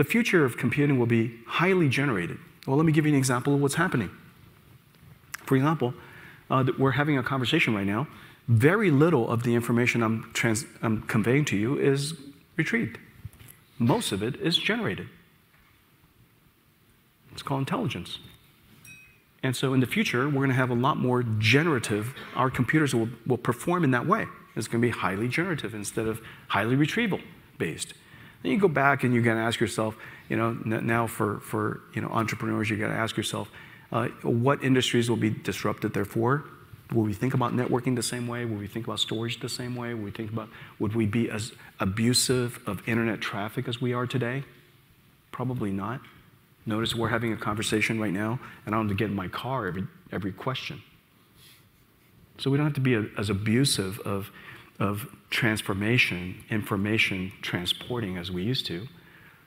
the future of computing will be highly generated. Well, let me give you an example of what's happening. For example, uh, we're having a conversation right now. Very little of the information I'm, I'm conveying to you is retrieved. Most of it is generated. It's called intelligence. And so in the future, we're going to have a lot more generative, our computers will, will perform in that way. It's going to be highly generative instead of highly retrieval based. Then you go back and you're going to ask yourself, you know, now for, for you know, entrepreneurs, you got to ask yourself, uh, what industries will be disrupted therefore? Will we think about networking the same way? Will we think about storage the same way? Will we think about, would we be as abusive of internet traffic as we are today? Probably not. Notice we're having a conversation right now, and I don't to get in my car every, every question. So we don't have to be a, as abusive of, of transformation, information transporting as we used to.